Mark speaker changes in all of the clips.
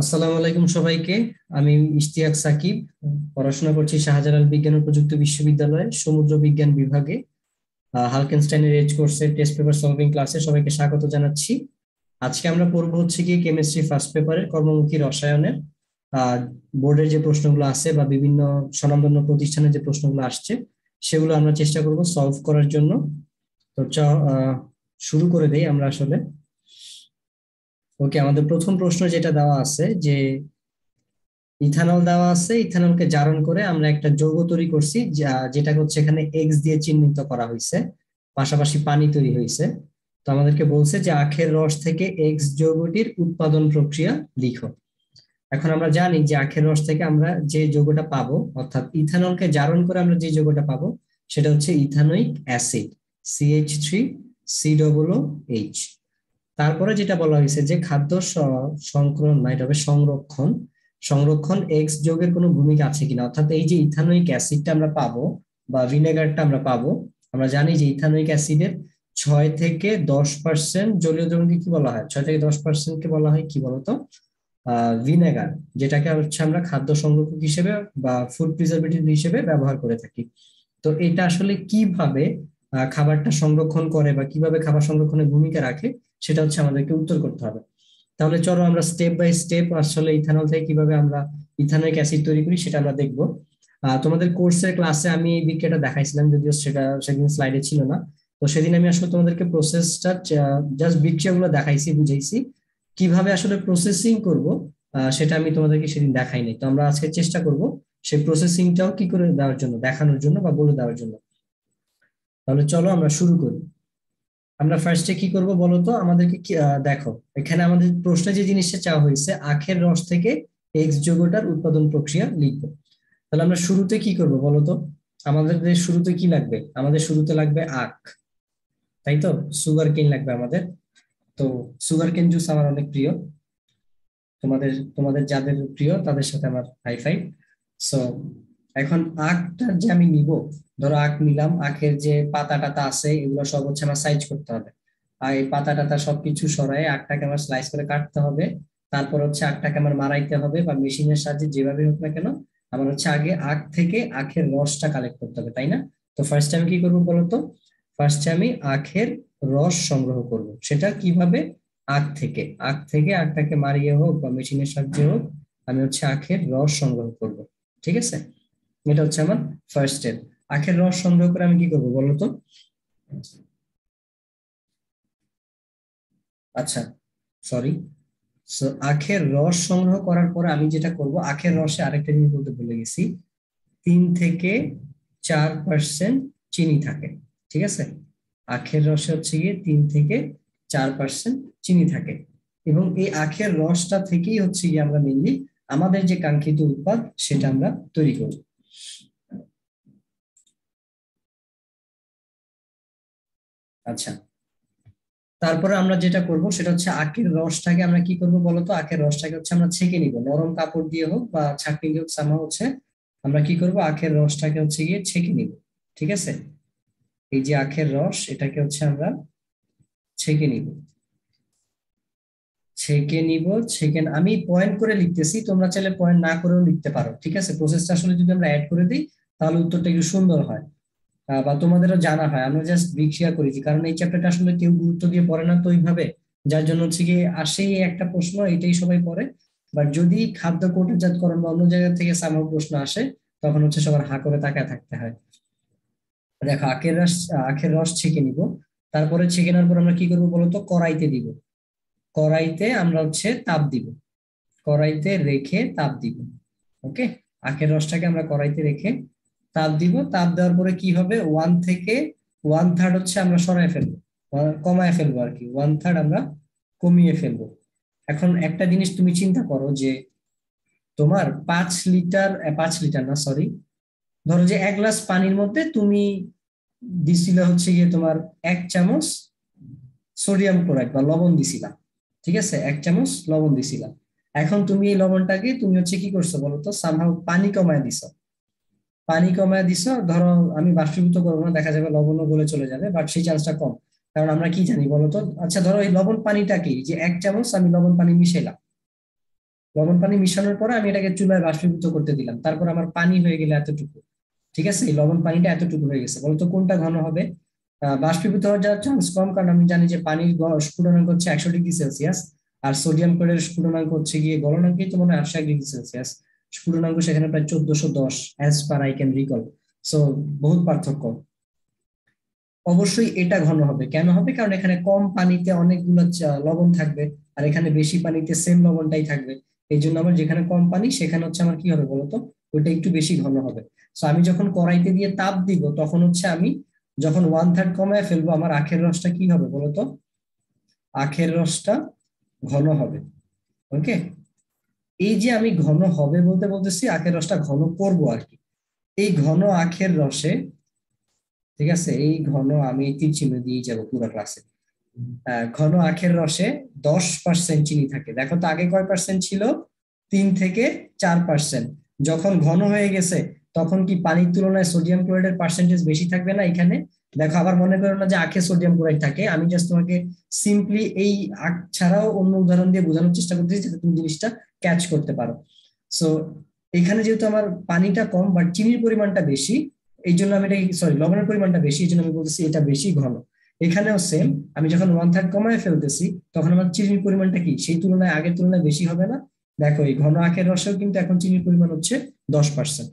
Speaker 1: আসসালামু আলাইকুম সবাইকে। আমি ইশতিয়াক সাকিব, পড়াশোনা করছি শাহজালাল বিজ্ঞান ও প্রযুক্তি বিশ্ববিদ্যালয়ে সমুদ্র বিজ্ঞান বিভাগে। হালকেনস্টাইনের এজ কোর্সের টেস্ট পেপার সলভিং ক্লাসে সবাইকে স্বাগত জানাচ্ছি। আজকে আমরা পড়ব হচ্ছে কি কেমিস্ট্রি ফার্স্ট পেপারের কর্মমুখী রসায়নের। বোর্ডের যে প্রশ্নগুলো আছে বা বিভিন্ন স্বনামধন্য প্রতিষ্ঠানের যে প্রশ্নগুলো আসছে, সেগুলো আমরা চেষ্টা করব সলভ করার জন্য। তো শুরু করে দেই আমরা আসলে। ওকে আমাদের প্রথম প্রশ্ন যেটা দেওয়া আছে যে, ইথানল দেওয়া আছে, ইথানলকে জারণ করে আমরা একটা যৌগ তৈরি করছি যেটা হচ্ছে এখানে এক্স দিয়ে চিহ্নিত করা হয়েছে, পাশাপাশি পানি তৈরি হয়েছে। তো আমাদেরকে বলছে যে, আখের রস থেকে এক্স যৌগটির উৎপাদন প্রক্রিয়া লিখো। এখন আমরা জানি যে, আখের রস থেকে আমরা যে যৌগটা পাবো, অর্থাৎ ইথানলকে জারণ করে আমরা যে যৌগটা পাবো, সেটা হচ্ছে ethanoic acid CH three C double H তারপরে যেটা বলা হয়েছে যে খাদ্য সংক্রমণ না এটা হবে সংরক্ষণ সংরক্ষণ এক্স যোগের কোনো ভূমিকা আছে কিনা? অর্থাৎ এই যে ইথানোইক অ্যাসিডটা আমরা পাবো, বা ভিনেগারটা আমরা পাবো, আমরা জানি যে ইথানোইক অ্যাসিডের ছয় থেকে দশ পার্সেন্ট জলীয় দ্রবণকে কি বলা হয়? ছয় থেকে দশ পার্সেন্ট কে বলা হয় কি বলতো? ভিনেগার, যেটাকে হচ্ছে আমরা খাদ্য সংরক্ষক হিসেবে বা ফুড প্রিজারভেটিভ হিসেবে ব্যবহার করে থাকি। তো এটা আসলে কীভাবে খাবারটা সংরক্ষণ করে বা কীভাবে খাবার সংরক্ষণের ভূমিকা রাখে, সেটা হচ্ছে আমাদেরকে উত্তর করতে হবে। তাহলে চলো আমরা স্টেপ বাই স্টেপ আসলে ইথানল থেকে কীভাবে আমরা ইথানোইক অ্যাসিড তৈরি করি সেটা আমরা দেখব। তোমাদের কোর্সের ক্লাসে আমি এই বিক্রিয়াটা দেখাইছিলাম, যদিও সেটা সেদিন স্লাইডে ছিল না। তো সেদিন আমি আসলে তোমাদেরকে প্রসেসটা জাস্ট বিক্রিয়াগুলো দেখাইছি, বুঝাইছি। কীভাবে আসলে প্রসেসিং করব সেটা আমি তোমাদেরকে সেদিন দেখাইনি তো আমরা আজকে চেষ্টা করব সেই প্রসেসিংটাও কি করে দেওয়ার জন্য, দেখানোর জন্য বা বলে দেওয়ার জন্য। তাহলে চলো আমরা শুরু করি। আমরা ফার্স্টে কি করব বলতো আমাদেরকে দেখো, এখানে আমাদের প্রশ্নে যে জিনিসটা চাওয়া হয়েছে, আখের রস থেকে এক্স যৌগটার উৎপাদন প্রক্রিয়া লিখব। তাহলে আমরা শুরুতে কি করব বলতো আমাদের শুরুতে কি লাগবে? আমাদের শুরুতে লাগবে আখ। তাই তো? সুগার কেন লাগবে আমাদের। তো সুগার কেন জুস আমার অনেক প্রিয়। তোমাদের তোমাদের যাদের প্রিয় তাদের সাথে আমার হাই ফাইভ সো এখন আখটা যে আমি নিব, ধরো আখ নিলাম, আখের যে পাতা টাতা আছে, এগুলো সব হচ্ছে আমার সাইজ করতে হবে। আর এই পাতা টাতা সবকিছু সরাই আখটাকে আমার স্লাইস করে কাটতে হবে। তারপর হচ্ছে আখটাকে আমার মারাইতে হবে বা মেশিনের সাহায্যে যেভাবে হোক না কেন, আমার হচ্ছে আগে আখ থেকে আখের রসটা কালেক্ট করতে হবে, তাই না? তো ফার্স্ট আমি কি করব বলতো? ফার্স্টে আমি আখের রস সংগ্রহ করব। সেটা কীভাবে? আখ থেকে। আখ থেকে আখটাকে মারিয়ে হোক বা মেশিনের সাহায্যে হোক, আমি হচ্ছে আখের রস সংগ্রহ করব। ঠিক আছে? এটা হচ্ছে আমার ফার্স্ট স্টেপ আখের রস সংগ্রহ করে আমি কি করব বলতো আচ্ছা সরি আখের রস সংগ্রহ করার পরে আমি যেটা করব, আখের রসে আরেকটা জিনিস বলতে ভুলে গেছি। তিন থেকে চার পার্সেন্ট চিনি থাকে, ঠিক আছে? আখের রসে হচ্ছে গিয়ে তিন থেকে চার পার্সেন্ট চিনি থাকে। এবং এই আখের রসটা থেকেই হচ্ছে গিয়ে আমরা মেনলি আমাদের যে কাঙ্ক্ষিত উৎপাদ, সেটা আমরা তৈরি করব আচ্ছা। তারপরে আমরা যেটা করব সেটা হচ্ছে আখের রসটাকে আমরা কি করব বলতো আখের রসটাকে হচ্ছে আমরা ছেঁকে নিব। নরম কাপড় দিয়ে হোক বা ছাকনি দিয়ে হোক সামা হচ্ছে আমরা কি করব? আখের রসটাকে হচ্ছে গিয়ে ছেঁকে নিব। ঠিক আছে? এই যে আখের রস, এটাকে হচ্ছে আমরা ছেঁকে নিব। ছেঁকে নিব, ছেঁকে আমি পয়েন্ট করে লিখতেছি, তোমরা চাইলে পয়েন্ট না করেও লিখতে পারো। ঠিক আছে? প্রসেসটা আসলে যদি আমরা অ্যাড করে দিই, তাহলে উত্তরটা একটু সুন্দর হয়। বা তোমাদেরও জানা হয়। আমরা জাস্ট বিক্রিয়া করেছি। কারণ এই চ্যাপ্টারটা আসলে কেউ গুরুত্ব দিয়ে পড়ে না তো ওইভাবে যার জন্য হচ্ছে কি আসেই একটা প্রশ্ন, এটাই সবাই পড়ে। বাট যদি খাদ্য কোটজাতকরণ বা অন্য জায়গা থেকে সামান্য প্রশ্ন আসে, তখন হচ্ছে সবার হা করে তাকায় থাকতে হয়। দেখো, আখের রস আখের রস ছেঁকে নিব। তারপরে ছেঁকে নেওয়ার পর আমরা কি করব বলতো কড়াইতে দিব। কড়াইতে আমরা হচ্ছে তাপ দিব। কড়াইতে রেখে তাপ দিব। ওকে আখের রসটাকে আমরা কড়াইতে রেখে তাপ দিব, তাপ দেওয়ার পরে কি হবে? ওয়ান থেকে ওয়ান থার্ড হচ্ছে আমরা সরাই ফেলব কমায় ফেলব আর কি। ওয়ান থার্ড আমরা কমিয়ে ফেলব। এখন একটা জিনিস তুমি চিন্তা করো যে তোমার পাঁচ লিটার পাঁচ লিটার না সরি ধরো যে এক গ্লাস পানির মধ্যে তুমি দিছিলে হচ্ছে গিয়ে তোমার এক চামচ সোডিয়াম ক্লোরাইড বা লবণ দিছিলা, ঠিক আছে? এক চামচ লবণ দিছিলা। এখন তুমি এই লবণটাকে, তুমি হচ্ছে কি করছ বলো তো? সামহাও পানি কমায় দিছো। পানি কমায় দিছ ধরো আমি বাষ্পীভূত করব না, দেখা যাবে লবণও গলে চলে যাবে বাট সেই চান্সটা কম। কারণ আমরা কি জানি বলতো আচ্ছা ধরো এই লবণ পানিটা কি? যে এক চামচ আমি লবণ পানি মিশাইলাম। লবণ পানি মিশানোর পরে আমি এটাকে চুলায় বাষ্পীভূত করতে দিলাম। তারপর আমার পানি হয়ে গেলে এতটুকু। ঠিক আছে? এই লবণ পানিটা এতটুকু হয়ে গেছে। বলতো কোনটা ঘন হবে? বাষ্পীভূত হওয়ার যাওয়ার চান্স কম, কারণ আমি জানি যে পানির স্ফুটনাঙ্ক হচ্ছে একশো ডিগ্রি সেলসিয়াস, আর সোডিয়াম ক্লোরাইডের স্ফুটনাঙ্ক হচ্ছে গিয়ে গলনাঙ্কই তো মনে হয় আটশো ডিগ্রি সেলসিয়াস। স্ফুটনাঙ্ক সেখানে প্রায় চোদ্দশো দশ as per I can recall so বহুত পার্থক্য। অবশ্যই এটা ঘন হবে। কেন হবে? কারণ এখানে কম পানিতে অনেকগুলো লবণ থাকবে আর এখানে বেশি পানিতে সেম লবণটাই থাকবে। এই জন্য আমার যেখানে কম পানি, সেখানে হচ্ছে আমার কি হবে বলতো? ওইটা একটু বেশি ঘন হবে। সো আমি যখন কড়াইতে দিয়ে তাপ দিব, তখন হচ্ছে আমি যখন ওয়ান থার্ড কমায় ফেলব, আমার আখের রসটা কি হবে বলতো? আখের রসটা ঘন হবে। ওকে এই যে আমি ঘন হবে বলতে বলতেছি, আখের রসটা ঘন করব আর কি। এই ঘন আখের রসে, ঠিক আছে, এই ঘন আমি তীর চিহ্ন দিয়ে যাব পুরো ক্লাসে ঘন আখের রসে দশ পার্সেন্ট চিনি থাকে। দেখো তো আগে কয় পার্সেন্ট ছিল? তিন থেকে চার পার্সেন্ট যখন ঘন হয়ে গেছে, তখন কি পানির তুলনায় সোডিয়াম ক্লোরাইডের পার্সেন্টেজ বেশি থাকবে না এখানে? দেখো, আবার মনে করো না যে আখে সোডিয়াম ক্লোরাইড থাকে। আমি জাস্ট তোমাকে সিম্পলি এই আখ ছাড়াও অন্য উদাহরণ দিয়ে বোঝানোর চেষ্টা করতেছি যাতে তুমি জিনিসটা ক্যাচ করতে পারো। সো এখানে যেহেতু আমার পানিটা কম বাট চিনির পরিমাণটা বেশি, এই জন্য আমি এটা সরি লবণের পরিমাণটা বেশি, এই জন্য আমি বলতেছি এটা বেশি ঘন। এখানেও সেম আমি যখন ওয়ান থার্ড কমায় ফেলতেছি, তখন আমার চিনির পরিমাণটা কি? সেই তুলনায়, আগের তুলনায় বেশি হবে না? দেখো, এই ঘন আখের রসেও কিন্তু এখন চিনির পরিমাণ হচ্ছে দশ পার্সেন্ট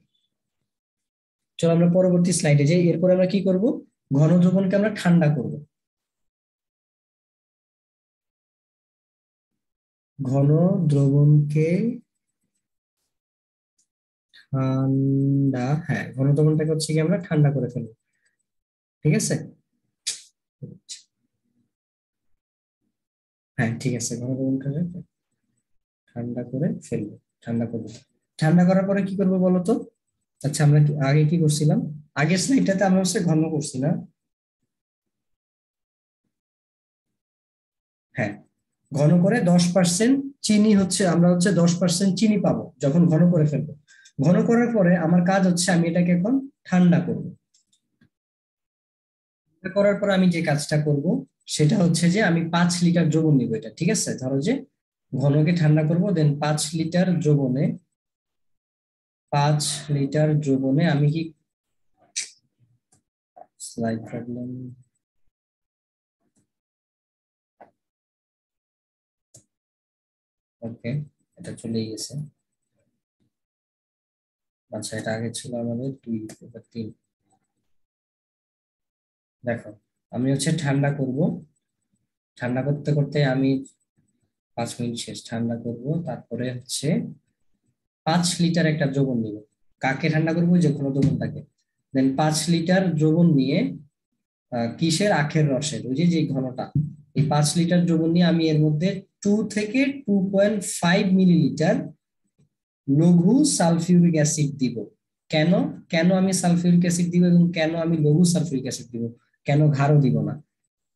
Speaker 1: চলো আমরা পরবর্তী স্লাইডে যাই। এরপরে আমরা কি করব? ঘন দ্রবণকে আমরা ঠান্ডা করব। ঘন দ্রবণকে ঠান্ডা হ্যাঁ ঘন দ্রবণটাকে হচ্ছে কি আমরা ঠান্ডা করে ফেলব। ঠিক আছে? হ্যাঁ ঠিক আছে, ঘন দ্রবণটাকে ঠান্ডা করে ফেলব, ঠান্ডা করব। ঠান্ডা করার পরে কি করব বলতো? আচ্ছা আমরা আগে কি করছিলাম? আগের স্লাইডটাতে আমরা হচ্ছে ঘন করছি না। হ্যাঁ ঘন করে দশ পার্সেন্ট চিনি হচ্ছে, আমরা হচ্ছে দশ পার্সেন্ট চিনি পাবো যখন ঘন করে ফেলব। ঘন করার পরে আমার কাজ হচ্ছে আমি এটাকে এখন ঠান্ডা করব। করার পর আমি যে কাজটা করব সেটা হচ্ছে যে আমি পাঁচ লিটার দ্রবণ নিব এটা, ঠিক আছে? ধরো যে ঘনকে ঠান্ডা করব দেন পাঁচ লিটার দ্রবণে পাঁচ লিটার দ্রবণে আমি কি স্লাইড প্রবলেম ওকে এটা চলেই গেছে। আচ্ছা এটা আগে ছিল আমাদের দুই তিন। দেখো, আমি হচ্ছে ঠান্ডা করব। ঠান্ডা করতে করতে আমি পাঁচ মিনিট শেষ। ঠান্ডা করব, তারপরে হচ্ছে পাঁচ লিটার একটা দ্রবণ নিব। কাকে ঠান্ডা করব? যে কোনো দ্রবণটাকে দেন পাঁচ লিটার দ্রবণ নিয়ে কিসের আখের রসের, ওই যে যে ঘনটা, এই পাঁচ লিটার দ্রবণ নিয়ে আমি এর মধ্যে টু থেকে টু পয়েন্ট ফাইভ মিলিলিটার লঘু সালফিউরিক অ্যাসিড দিব। কেন? কেন আমি সালফিউরিক অ্যাসিড দিব এবং কেন আমি লঘু সালফিউরিক অ্যাসিড দিব? কেন ঘাড়ও দিব না?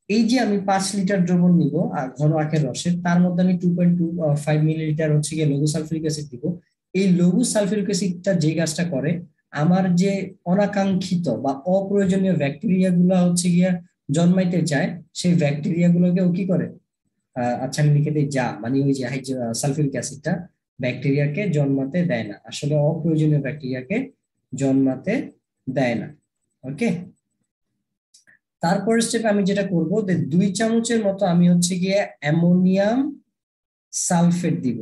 Speaker 1: এই যে আমি পাঁচ লিটার দ্রবণ নিব আর ঘন আখের রসের, তার মধ্যে আমি two point two five millilitre হচ্ছে গিয়ে লঘু সালফিউরিক অ্যাসিড দিব। এই লঘু সালফিউরিক অ্যাসিডটা যে গাছটা করে আমার যে অনাকাঙ্ক্ষিত বা অপ্রয়োজনীয় ব্যাকটেরিয়া গুলা হচ্ছে গিয়া জন্মাইতে চায়, সেই ব্যাকটেরিয়া গুলোকে ও কি করে? আচ্ছা আমি লিখে দিই, যা মানে ওই যে সালফিউরিক অ্যাসিডটা ব্যাকটেরিয়াকে জন্মাতে দেয় না। আসলে অপ্রয়োজনীয় ব্যাকটেরিয়াকে জন্মাতে দেয় না। ওকে? তারপরের স্টেপ আমি যেটা করব দুই চামচের মতো আমি হচ্ছে গিয়ে অ্যামোনিয়াম সালফেট দিব।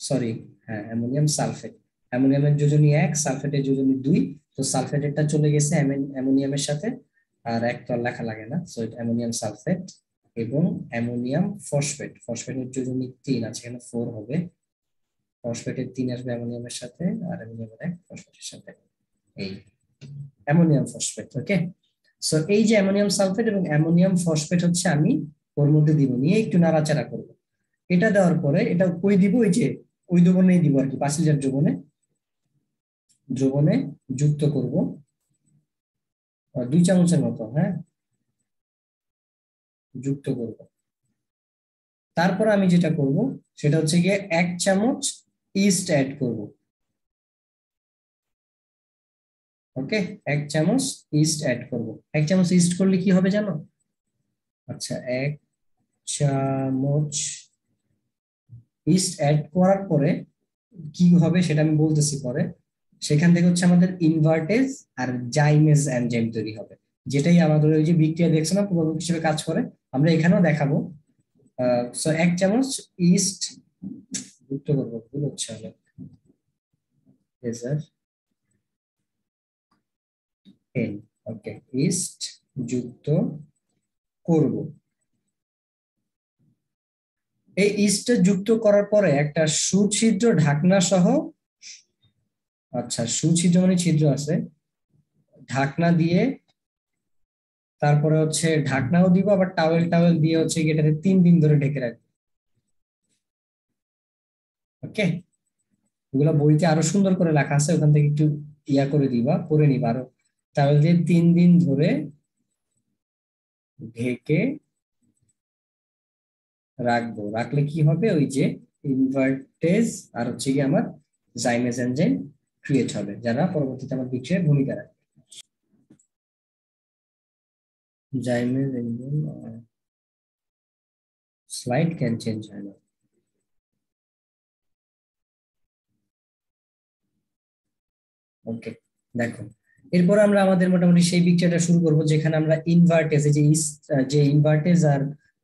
Speaker 1: সরি হ্যাঁ অ্যামোনিয়াম সালফেট। অ্যামোনিয়ামের যোজনী এক, সালফেটের যোজনী দুই। তো সালফেটেরটা চলে গেছে অ্যামোনিয়ামের সাথে, আর এক তো লেখা লাগে না। সো অ্যামোনিয়াম সালফেট এবং অ্যামোনিয়াম ফসফেট ফসফেটের যোজনী তিন আছে, এখানে ফোর হবে। ফসফেটের তিন আসবে অ্যামোনিয়ামের সাথে, আর অ্যামোনিয়ামের এক ফসফেটের সাথে। এই অ্যামোনিয়াম ফসফেট ওকে সো এই যে অ্যামোনিয়াম সালফেট এবং অ্যামোনিয়াম ফসফেট হচ্ছে আমি ওর মধ্যে দিব, নিয়ে একটু নাড়াচাড়া করব। এটা দেওয়ার পরে এটা কই দিব? ওই যে, ওই দ্রবণেই দিব আর কি লিটার দ্রবণে। দ্রবণে যুক্ত করব। দুই চামচের মতো হ্যাঁ? যুক্ত করব। তারপর আমি যেটা করব, সেটা হচ্ছে গিয়ে এক চামচ ইস্ট অ্যাড করব। ওকে? এক চামচ ইস্ট অ্যাড করব। এক চামচ ইস্ট করলে কি হবে জানো? আচ্ছা এক চামচ ইস্ট অ্যাড করার পরে কি হবে সেটা আমি বলতেছি পরে। সেখান থেকে হচ্ছে আমাদের ইনভার্টেজ আর জাইমেজ এনজাইম তৈরি হবে। যেটাই আমাদের ওই যে বিক্রিয়া দেখছ না প্রভাবক হিসেবে কাজ করে, আমরা এখানেও দেখাবো। সো এক চামচ ইস্ট যুক্ত করব, ভুল হচ্ছে অনেক। ওকে ইস্ট যুক্ত করব। এই ইস্টটা যুক্ত করার পরে একটা সুছিদ্র ঢাকনা সহ আচ্ছা সুছিদ্র মানে ছিদ্র আছে। ঢাকনা দিয়ে তারপরে হচ্ছে ঢাকনাও দিব, আবার টাওয়েল টাওয়েল দিয়ে হচ্ছে এটাতে তিন দিন ধরে ঢেকে রাখবে। ওকে এগুলো বইতে আরও সুন্দর করে লেখা আছে, ওখান থেকে একটু ইয়া করে দিবা পরে নিবা। আরও টাওয়েল দিয়ে তিন দিন ধরে ঢেকে রাখব। রাখলে কি হবে? ওই যে ইনভার্টেজ আর হচ্ছে কি আমার জাইমেজ এনজাইম ক্রিয়েট হবে, যারা পরবর্তীতে আমার বিক্রিয়ায় ভূমিকা রাখবে। এনজাইম স্লাইড ক্যান চেঞ্জ হয় না। ওকে দেখো, এরপর আমরা আমাদের মোটামুটি সেই বিক্রিয়াটা শুরু করব, যেখানে আমরা ইনভার্টেজ যে যে ইনভার্টেজ আর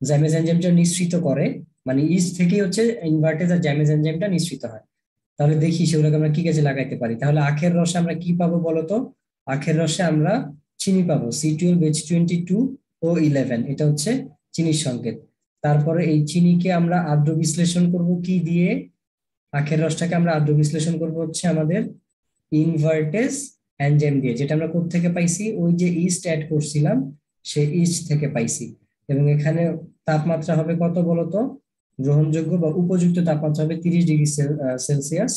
Speaker 1: জ্যামেজ এনজাইমটা নিঃসৃত করে মানে ইস্ট থেকেই হচ্ছে ইনভার্টেজ আর জ্যামেজ এনজাইমটা নিঃসৃত হয়। তাহলে দেখি সেগুলোকে আমরা কি কাজে লাগাইতে পারি। তাহলে আখের রসে আমরা কি পাবো বলতো? আখের রসে আমরা চিনি পাবো C twelve H twenty two O eleven এটা হচ্ছে চিনির সংকেত। তারপরে এই চিনিকে আমরা আদ্র বিশ্লেষণ করব কি দিয়ে? আখের রসটাকে আমরা আদ্র বিশ্লেষণ করব হচ্ছে আমাদের ইনভার্টেজ এনজাইম দিয়ে, যেটা আমরা থেকে পাইছি? ওই যে ইস্ট অ্যাড করছিলাম সেই ইস্ট থেকে পাইছি। এবং এখানে তাপমাত্রা হবে কত বলতো? গ্রহণযোগ্য বা উপযুক্ত তাপমাত্রা হবে তিরিশ ডিগ্রি সেলসিয়াস।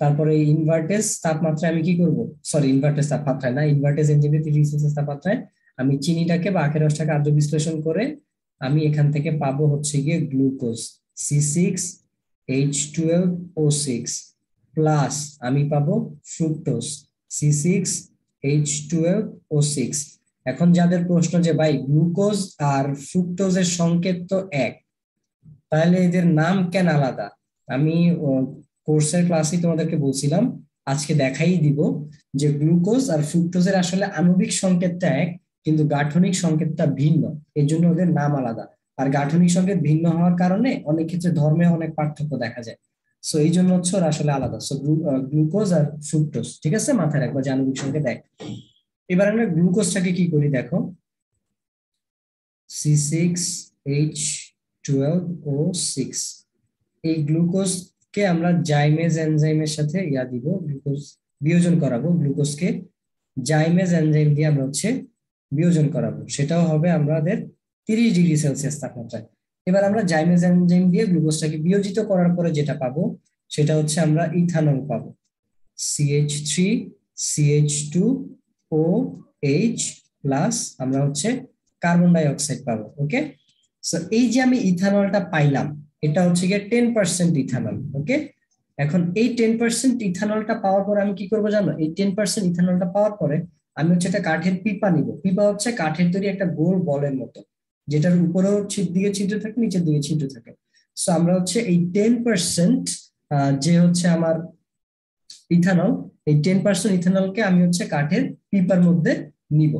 Speaker 1: তারপরে এই ইনভার্টেজ তাপমাত্রা আমি কি করব? সরি ইনভার্টেজ তাপমাত্রায় না ইনভার্টেজ এনজিনে তিরিশ সেলসিয়াস তাপমাত্রায়, আমি চিনিটাকে বা আখের রসটাকে আদ্র বিশ্লেষণ করে আমি এখান থেকে পাবো হচ্ছে গিয়ে glucose C six H twelve O six plus আমি পাবো fructose C six H twelve O six এখন যাদের প্রশ্ন যে ভাই গ্লুকোজ আর ফ্রুক্টোজের সংকেত তো এক তাহলে এদের নাম কেন আলাদা? আমি কোর্সের ক্লাসে তোমাদেরকে বলছিলাম, আজকে দেখাই দিব যে গ্লুকোজ আর ফ্রুক্টোজের আসলে আণবিক সংকেতটা এক, কিন্তু গাঠনিক সংকেতটা ভিন্ন। এর জন্য ওদের নাম আলাদা। আর গাঠনিক সংকেত ভিন্ন হওয়ার কারণে অনেক ক্ষেত্রে ধর্মে অনেক পার্থক্য দেখা যায়। সো এই জন্য হচ্ছে ওরা আসলে আলাদা। সো গ্লুকোজ আর ফ্রুক্টোজ ঠিক আছে? মাথায় রাখব যে আণবিক সংকেত এক। এবার আমরা গ্লুকোজটাকে কি করি দেখো? C six H twelve O six এই গ্লুকোজকে আমরা জাইমেজ এনজাইমের সাথে ইয়া দিব গ্লুকোজ বিয়োজন করাবো গ্লুকোজকে জাইমেজ এনজাইম দিয়ে আমরা হচ্ছে বিয়োজন করাবো। সেটাও হবে আমাদের তিরিশ ডিগ্রি সেলসিয়াস তাপমাত্রায়। এবার আমরা জাইমেজ এনজাইম দিয়ে গ্লুকোজটাকে বিয়োজিত করার পরে যেটা পাবো, সেটা হচ্ছে আমরা ইথানল পাবো। CH three CH two O H plus আমরা হচ্ছে কার্বন ডাই অক্সাইড পাবো ওকে সো এই যে আমি ইথানলটা পাইলাম, এটা হচ্ছে গিয়ে টেন পার্সেন্ট ইথানল ওকে এখন এই টেন পার্সেন্ট ইথানলটা পাওয়ার পরে আমি কি করব জানো? এই টেন পার্সেন্ট ইথানলটা পাওয়ার পরে আমি হচ্ছে একটা কাঠের পিপা নিব। পিপা হচ্ছে কাঠের তৈরি একটা গোল বলের মতো, যেটার উপরেও দিকে ছিদ্র থাকে, নিচের দিকে ছিদ্র থাকে। সো আমরা হচ্ছে এই টেন পার্সেন্ট যে হচ্ছে আমার ইথানল এই টেন পার্সেন্ট ইথানলকে আমি হচ্ছে কাঠের পিপার মধ্যে নিব।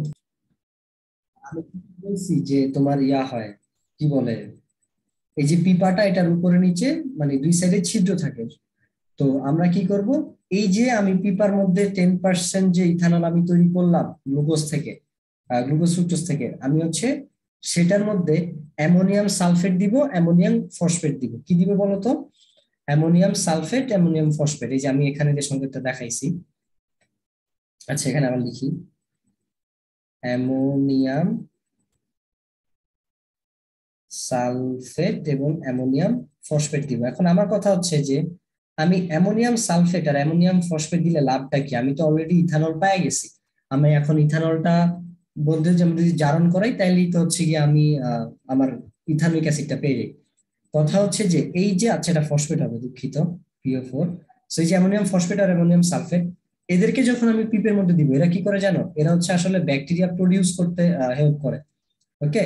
Speaker 1: আমি বলছি যে তোমার ইয়া হয়? কি বলে, এই যে পিপাটা এটার উপরে নিচে মানে দুই সাইডে ছিদ্র থাকে। তো আমরা কি করব? এই যে আমি পিপার মধ্যে টেন পার্সেন্ট যে ইথানল আমি তৈরি করলাম গ্লুকোজ থেকে গ্লুকোজ ফ্রুক্টোজ থেকে, আমি হচ্ছে সেটার মধ্যে অ্যামোনিয়াম সালফেট দিব অ্যামোনিয়াম ফসফেট দিব। কি দিব বলতো? অ্যামোনিয়াম সালফেট অ্যামোনিয়াম ফসফেট এই যে আমি এখানে যে সংকেতটা দেখাইছি আচ্ছা এখানে আবার লিখি। অ্যামোনিয়াম সালফেট এবং অ্যামোনিয়াম ফসফেট দিব। এখন আমার কথা হচ্ছে যে, আমি অ্যামোনিয়াম সালফেট আর অ্যামোনিয়াম ফসফেট দিলে লাভটা কি? আমি তো অলরেডি ইথানল পেয়ে গেছি। আমি এখন ইথানলটা বলতে যে যদি জারণ করাই, তাইলেই তো হচ্ছে গিয়ে আমি আমার ইথানিক অ্যাসিডটা পেয়ে যাই। কথা হচ্ছে যে, এই যে আচ্ছা এটা ফসফেট হবে, দুঃখিত পিও ফোর সেই যে অ্যামোনিয়াম ফসফেট আর অ্যামোনিয়াম সালফেট, এদেরকে যখন আমি পিপের মধ্যে দিব, এরা কি করে জানো? এরা হচ্ছে আসলে ব্যাকটেরিয়া প্রডিউস করতে হেল্প করে। ওকে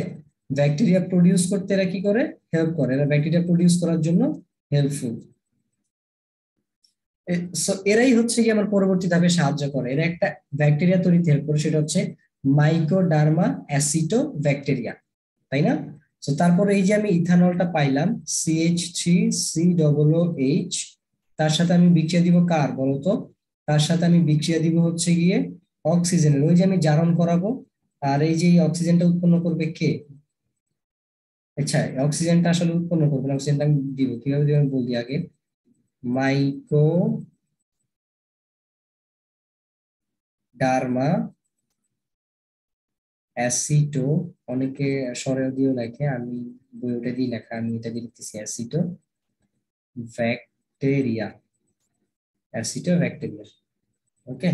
Speaker 1: ব্যাকটেরিয়া প্রডিউস করতে এরা কি করে? হেল্প করে। এরা ব্যাকটেরিয়া প্রডিউস করার জন্য হেল্পফুল। এরাই হচ্ছে কি আমার পরবর্তী ধাপে সাহায্য করে। এরা একটা ব্যাকটেরিয়া তৈরিতে হেল্প করে, সেটা হচ্ছে মাইক্রোডার্মা অ্যাসিটো ব্যাকটেরিয়া তাই না? তো তারপরে এই যে আমি ইথানলটা পাইলাম CH three C double H তার সাথে আমি বিক্রিয়া দিব কার বলতো তার সাথে আমি বিক্রিয়া দিব হচ্ছে গিয়ে অক্সিজেনের। ওই যে আমি জারণ করাবো, আর এই যে অক্সিজেনটা উৎপন্ন করবে কে? আচ্ছা অক্সিজেনটা আসলে উৎপন্ন করবে না অক্সিজেনটা আমি দিব। কীভাবে দিব বলি আগে। মাইক্রো ডার্মা অ্যাসিটো অনেকে সরেও দিয়েও লেখে, আমি বই ওটা দিয়ে লেখা, আমি এটা দিয়ে লিখতেছি অ্যাসিটো ব্যাকটেরিয়া অ্যাসিটো ব্যাকটেরিয়া ওকে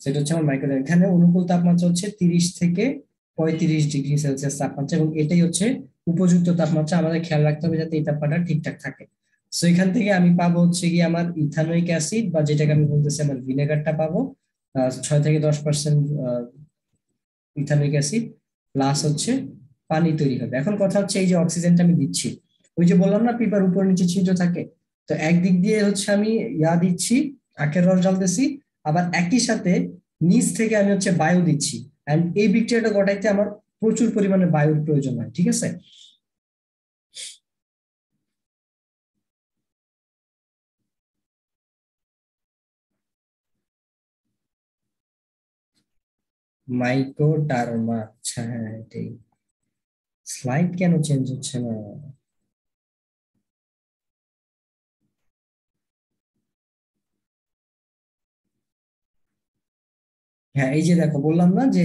Speaker 1: সেটা হচ্ছে আমার মাইক্রো এখানে অনুকূল তাপমাত্রা হচ্ছে তিরিশ থেকে পঁয়ত্রিশ ডিগ্রি সেলসিয়াস তাপমাত্রা এবং এটাই হচ্ছে উপযুক্ত তাপমাত্রা। আমাদের খেয়াল রাখতে হবে যাতে এই তাপমাত্রা ঠিকঠাক থাকে। সো এখান থেকে আমি পাবো হচ্ছে গিয়ে আমার ইথানোইক অ্যাসিড বা যেটাকে আমি বলতেছি আমার ভিনেগারটা পাবো ছয় থেকে দশ পার্সেন্ট ইথানোইক অ্যাসিড প্লাস হচ্ছে পানি তৈরি হবে। এখন কথা হচ্ছে এই যে অক্সিজেনটা আমি দিচ্ছি, ওই যে বললাম না পিপার উপর নিচে ছিদ্র থাকে, তো একদিক দিয়ে হচ্ছে আমি ইয়া দিচ্ছি, আখের রস জ্বালতেছি আবার একই সাথে নিচ থেকে আমি হচ্ছে বায়ু দিচ্ছি। অ্যান্ড এই বিক্রিয়াটা ঘটাইতে আমার প্রচুর পরিমাণে বায়ুর প্রয়োজন হয়, ঠিক আছে? মাইক্রোডার্মা আচ্ছা হ্যাঁ এটাই। স্লাইড কেন চেঞ্জ হচ্ছে না? হ্যাঁ এই যে দেখো বললাম না যে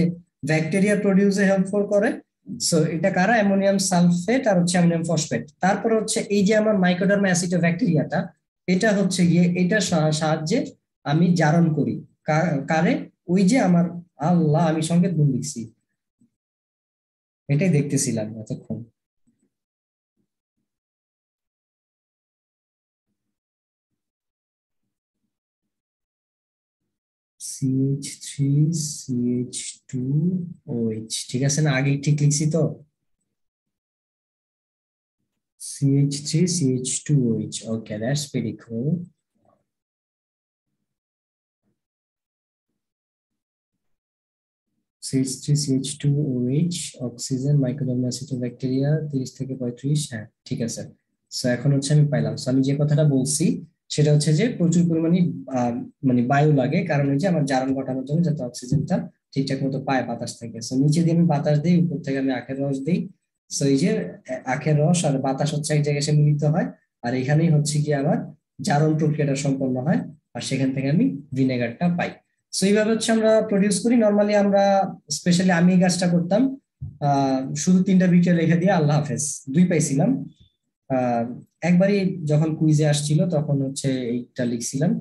Speaker 1: ব্যাকটেরিয়া প্রডিউসে হেল্পফুল করে। সো এটা কারা? অ্যামোনিয়াম সালফেট আর হচ্ছে অ্যামোনিয়াম ফসফেট। তারপরে হচ্ছে এই যে আমার মাইক্রোডার্মা অ্যাসিডো ব্যাকটেরিয়াটা এটা হচ্ছে গিয়ে এটা সাহায্যে আমি জারণ করি। কারে? ওই যে আমার, আল্লাহ, আমি সংকেত ভুল লিখছি। এটাই দেখতেছিলাম এতক্ষণ। সিএইচ থ্রি সিএইচ টু ঠিক আছে না? আগে ঠিক লিখছি তো? CH three CH two okay that's very cool CH3CH2OH oxygen মাইক্রোডার্মাসিটো bacteria 30 থেকে 35 হ্যাঁ ঠিক আছে। সো এখন হচ্ছে আমি পাইলাম। সো আমি যে কথাটা বলছি সেটা হচ্ছে যে প্রচুর পরিমাণে মানে বায়ু লাগে। কারণ হচ্ছে আমার জারণ ঘটানোর জন্য যাতে অক্সিজেনটা ঠিকঠাক মতো পায় বাতাস থেকে। সো নিচে দিয়ে আমি বাতাস দিই, উপর থেকে আমি আখের রস দিই। সো এই যে আখের রস আর বাতাস হচ্ছে এক জায়গায় এসে মিলিত হয়। আর এখানেই হচ্ছে কি আমার জারণ প্রক্রিয়াটা সম্পন্ন হয় আর সেখান থেকে আমি ভিনেগারটা পাই। সো এইভাবে হচ্ছে আমরা প্রডিউস করি। নর্মালি আমরা স্পেশালি আমি এই গাছটা করতাম। শুধু তিনটা বিক্রিয়া লেখা দিয়ে আল্লাহ হাফেজ। দুই পাইছিলাম। একবারই যখন কুইজে আসছিল, তখন হচ্ছে এইটা লিখছিলাম।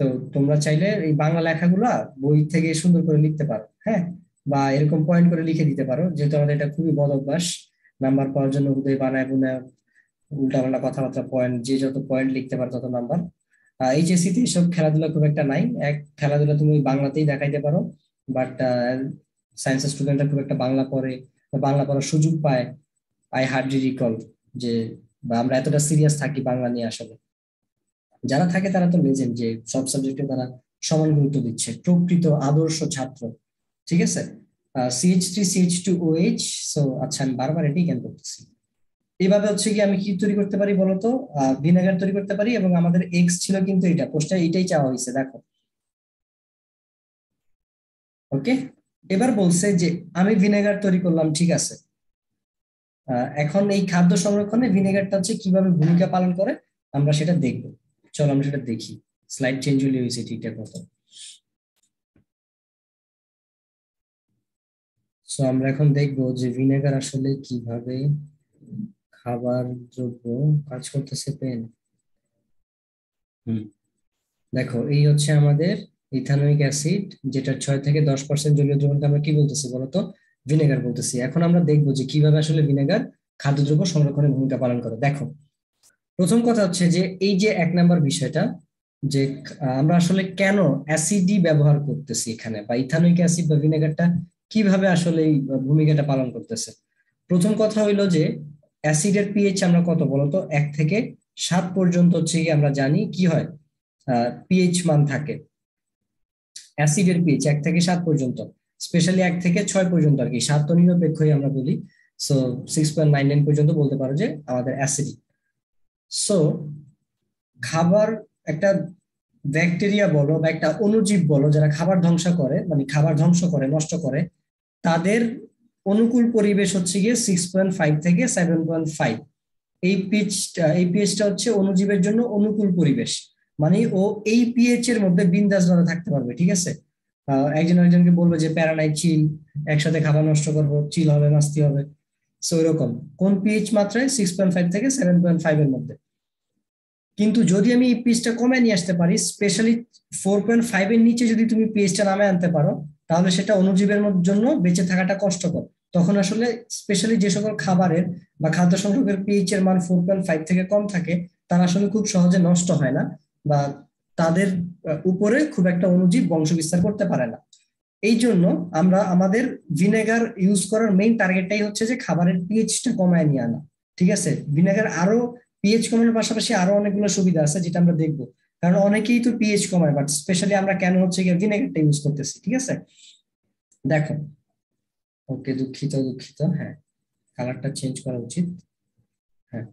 Speaker 1: তো তোমরা চাইলে এই বাংলা লেখাগুলো বই থেকে সুন্দর করে লিখতে পারো হ্যাঁ? বা এরকম পয়েন্ট করে লিখে দিতে পারো, যেহেতু আমাদের এটা খুবই বদ অভ্যাস। নাম্বার পাওয়ার জন্য উদয় বানায় বুনায় উল্টাপাল্টা কথাবার্তা পয়েন্ট যে যত পয়েন্ট লিখতে পারো তত নাম্বার এইচএসসি তে এসব খেলাধুলা খুব একটা নাই। এক খেলাধুলা তুমি বাংলাতেই দেখাইতে পারো বাট সায়েন্সের স্টুডেন্টরা খুব একটা বাংলা পড়ে বাংলা পড়ার সুযোগ পায় আই হার্ডলি রিকল যে বা আমরা এতটা সিরিয়াস থাকি বাংলা নিয়ে আসলে। যারা থাকে তারা তো লেজেন্ড যে সব সাবজেক্টে তারা সমান গুরুত্ব দিচ্ছে। প্রকৃত আদর্শ ছাত্র। ঠিক আছে? CH three CH two O H so আচ্ছা আমি বারবার এটাই জ্ঞান করতেছি। এইভাবে হচ্ছে কি আমি কি তৈরি করতে পারি বলতো? ভিনেগার তৈরি করতে পারি এবং আমাদের এক্স ছিল কিন্তু এটা পোস্টে এইটাই চাওয়া হয়েছে, দেখো। ওকে এবার বলছে যে, আমি ভিনেগার তৈরি করলাম, ঠিক আছে? এখন এই খাদ্য সংরক্ষণে ভিনেগারটা হচ্ছে কীভাবে ভূমিকা পালন করে, আমরা সেটা দেখব। চলো আমরা সেটা দেখি। স্লাইড চেঞ্জ হলে হয়েছে ঠিকঠাক মতো। সো আমরা এখন দেখব যে ভিনেগার আসলে কীভাবে খাবার দ্রব্য কাজ করতেছে পেন। হুম। দেখো, এই হচ্ছে আমাদের ইথানোইক অ্যাসিড, যেটা ছয় থেকে দশ পার্সেন্ট জলীয় দ্রবণকে আমরা কি বলতেছি বলতো? ভিনেগার বলতেছি। এখন আমরা দেখব যে কীভাবে আসলে ভিনেগার খাদ্যদ্রব্য সংরক্ষণের ভূমিকা পালন করে। দেখো, প্রথম কথা হচ্ছে যে এই যে এক নাম্বার বিষয়টা, যে আমরা আসলে কেন অ্যাসিডি ব্যবহার করতেছি এখানে, বা ইথানোইক অ্যাসিড বা ভিনেগারটা কীভাবে আসলে এই ভূমিকাটা পালন করতেছে? প্রথম কথা হইল যে অ্যাসিডের পিএইচ আমরা কত বলতো এক থেকে সাত পর্যন্ত হচ্ছে কি আমরা জানি কি হয়? পিএইচ মান থাকে। অ্যাসিডের পিএইচ এক থেকে সাত পর্যন্ত। স্পেশালি এক থেকে ছয় পর্যন্ত আর কি, সাত নিরপেক্ষই আমরা বলি। So six point nine nine পর্যন্ত বলতে পারো যে আমাদের অ্যাসিডিক সো খাবার একটা ব্যাকটেরিয়া বলো বা একটা অনুজীব বলো, যারা খাবার ধ্বংস করে মানে খাবার ধ্বংস করে, নষ্ট করে, তাদের অনুকূল পরিবেশ হচ্ছে গিয়ে সিক্স পয়েন্ট ফাইভ থেকে সেভেন পয়েন্ট ফাইভ এই পিএইচটা এই পিএইচটা হচ্ছে অনুজীবের জন্য অনুকূল পরিবেশ। মানে ও এই পিএইচ এর মধ্যে বিন্দাস ধরে থাকতে পারবে, ঠিক আছে? একজন একজনকে বলবে যে প্যারা নাই চিল একসাথে খাবার নষ্ট করব চিল হবে মাস্তি হবে। সো এরকম। কোন পিএইচ মাত্রায়? সিক্স পয়েন্ট ফাইভ থেকে সেভেন পয়েন্ট ফাইভ এর মধ্যে। কিন্তু যদি আমি এই পিএইচটা কমে নিয়ে আসতে পারি স্পেশালি ফোর পয়েন্ট ফাইভ এর নিচে যদি তুমি পিএইচটা নামে আনতে পারো, তাহলে সেটা অনুজীবের জন্য বেঁচে থাকাটা কষ্টকর। তখন আসলে স্পেশালি যে সকল খাবারের বা খাদ্য সংগ্রহের পিএইচ এর মান ফোর পয়েন্ট ফাইভ থেকে কম থাকে, তারা আসলে খুব সহজে নষ্ট হয় না বা তাদের উপরে খুব একটা অনুজীব বংশ বিস্তার করতে পারে না। এই জন্য আমরা আমাদের ভিনেগার ইউজ করার মেইন টার্গেটটাই হচ্ছে যে খাবারের পিএইচটা কমায় নিয়ে আনা, ঠিক আছে? ভিনেগার আরও পিএইচ কমানোর পাশাপাশি আরও অনেকগুলো সুবিধা আছে যেটা আমরা দেখব। কারণ অনেকেই তো পিএইচ কমায় বাট স্পেশালি আমরা কেন হচ্ছে গিয়ে ভিনেগারটা ইউজ করতেছি, ঠিক আছে? দেখো। ওকে, দুঃখিত দুঃখিত হ্যাঁ। কালারটা চেঞ্জ করা উচিত। হ্যাঁ।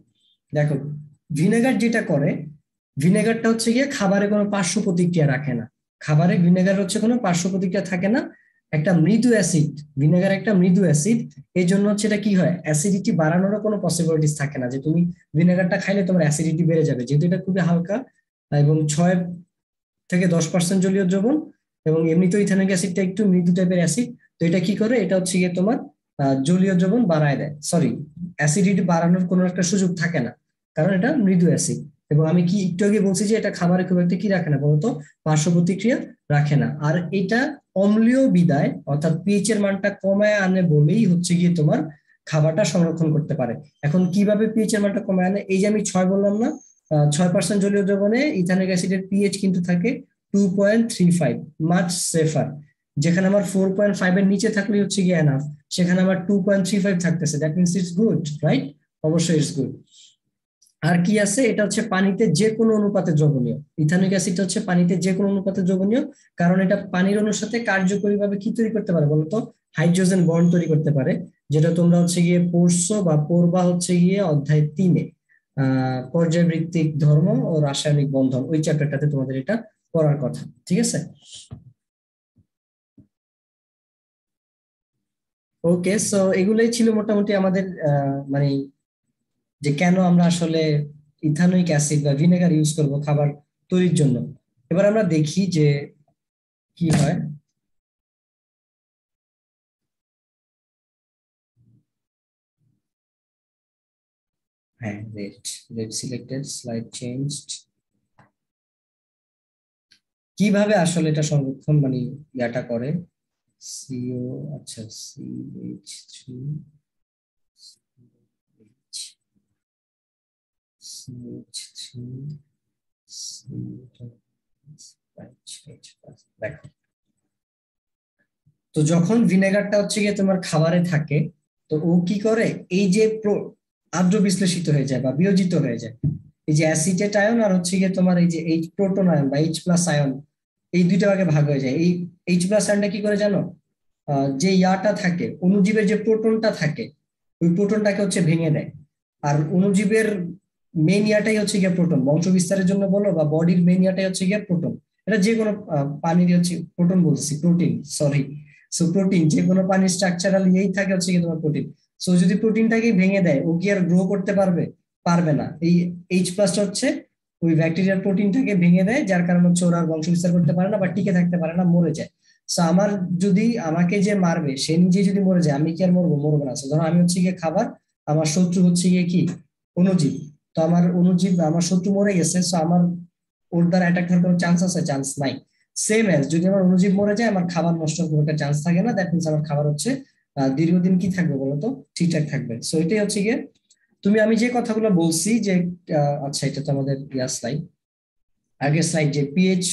Speaker 1: দেখো ভিনেগার যেটা করে ভিনেগারটা হচ্ছে গিয়ে খাবারে কোনো পার্শ্ব প্রতিক্রিয়া রাখে না। খাবারে ভিনেগার হচ্ছে কোনো পার্শ্ব প্রতিক্রিয়া থাকে না, একটা মৃদু অ্যাসিড, ভিনেগার একটা মৃদু অ্যাসিড এই জন্য হচ্ছে এটা কি হয়, অ্যাসিডিটি বাড়ানোরও কোনো পসিবিলিটিস থাকে না যে তুমি ভিনেগারটা খাইলে তোমার অ্যাসিডিটি বেড়ে যাবে। যেহেতু এটা খুবই হালকা এবং ছয় থেকে দশ পার্সেন্ট জলীয় দ্রবণ এবং এমনিতেও ইথানিক অ্যাসিডটা একটু মৃদু টাইপের অ্যাসিড, তো এটা কি করে, এটা হচ্ছে গিয়ে তোমার জলীয় দ্রবণ বাড়ায় দেয়। সরি অ্যাসিডিটি বাড়ানোর কোনো একটা সুযোগ থাকে না, কারণ এটা মৃদু অ্যাসিড। এবং আমি কি একটু আগে বলছি যে এটা খাবারে খুব একটা কি রাখে না বলতো? পার্শ্ব প্রতিক্রিয়া রাখে না। আর এটা অম্লীয় বিদায়, অর্থাৎ পিএইচ এর মানটা কমায় আনে বলেই হচ্ছে গিয়ে তোমার খাবারটা সংরক্ষণ করতে পারে। এখন কীভাবে পিএইচ এর মানটা কমায় আনে? এই যে আমি ছয় বললাম না ছয় পার্সেন্ট জলীয় দ্রবণে ইথানিক অ্যাসিডের পিএইচ কিন্তু থাকে টু পয়েন্ট থ্রি ফাইভ মাছ সেফার যেখানে আমার ফোর পয়েন্ট ফাইভ এর নিচে থাকলে হচ্ছে গিয়ে এনাফ সেখানে আমার টু পয়েন্ট থ্রি ফাইভ থাকতেছে। That means it's good right অবশ্যই ইটস গুড আর কি আছে? এটা হচ্ছে পানিতে যে কোনো অনুপাতে দ্রবণীয়। ইথানিক অ্যাসিড হচ্ছে পানিতে যে কোনো অনুপাতে দ্রবণীয়, কারণ এটা পানির অনুর সাথে কার্যকরীভাবে কি তৈরি করতে পারে বলতো? হাইড্রোজেন বন্ড তৈরি করতে পারে, যেটা তোমরা হচ্ছে গিয়ে পড়ছো বা পড়বা হচ্ছে গিয়ে অধ্যায় তিনে পর্যায়বৃত্তিক ধর্ম ও রাসায়নিক বন্ধন। ওই চ্যাপ্টারটাতে তোমাদের এটা পড়ার কথা, ঠিক আছে? ওকে সো এগুলোই ছিল মোটামুটি আমাদের মানে যে কেন আমরা আসলে ইথানোইক অ্যাসিড বা ভিনেগার ইউজ করব খাবার তৈরির জন্য। এবার আমরা দেখি যে কি হয়। হ্যাঁ red red selected slide changed কীভাবে আসলে এটা সংরক্ষণ মানে ইয়াটা করে? সিও আচ্ছা সিএইচ থ্রি তো যখন ভিনেগারটা হচ্ছে গিয়ে তোমার খাবারে থাকে, তো ও কি করে? এই যে আর্দ্র বিশ্লেষিত হয়ে যায় বা বিয়োজিত হয়ে যায়। এই যে অ্যাসিটেট আয়ন আর হচ্ছে গিয়ে তোমার এই যে এইচ প্রোটন আয়ন বা এইচ প্লাস আয়ন এই দুইটা ভাগে ভাগ হয়ে যায়। এই এইচ প্লাস আয়নটা কি করে জানো? যে ইয়াটা থাকে অনুজীবের যে প্রোটনটা থাকে, ওই প্রোটনটাকে হচ্ছে ভেঙে দেয়। আর অনুজীবের মেন ইয়াটাই হচ্ছে গিয়ে প্রোটন বংশ বিস্তারের জন্য বলো বা বডির মেন ইয়াটাই হচ্ছে গিয়ে প্রোটন এটা যে কোনো পানির হচ্ছে প্রোটন বলছি প্রোটিন সরি সো প্রোটিন যে কোনো পানির স্ট্রাকচারাল ইয়েই থাকে হচ্ছে গিয়ে তোমার প্রোটিন সো যদি প্রোটিনটাকে ভেঙে দেয়, ও কি আর গ্রো করতে পারবে? পারবে না। এই এইচ প্লাসটা হচ্ছে ওই ব্যাকটেরিয়ার প্রোটিনটাকে ভেঙে দেয়, যার কারণে হচ্ছে ওরা বংশ বিস্তার করতে পারে না বা টিকে থাকতে পারে না, মরে যায়। সো আমার যদি, আমাকে যে মারবে, সে নিজে যদি মরে যায়, আমি কি আর মরবো? মরবো না। ধরো আমি হচ্ছে গিয়ে খাবার, আমার শত্রু হচ্ছে গিয়ে কি? অনুজীব তো আমার অনুজীব আমার শত্রু মরে গেছে সো আমার ওর দ্বারা অ্যাটাক হওয়ার কোনো চান্স আছে? চান্স নাই। সেম অ্যাজ যদি আমার অনুজীব মরে যায়, আমার খাবার নষ্ট হওয়ার একটা চান্স থাকে না দ্যাট মিনস আমার খাবার হচ্ছে দীর্ঘদিন কি থাকবে বলতো? ঠিকঠাক থাকবে। সো এটাই হচ্ছে গিয়ে, তুমি, আমি যে কথাগুলো বলছি যে আচ্ছা এটা তো আমাদের ইয়া স্লাইড আগের স্লাইড যে পিএইচ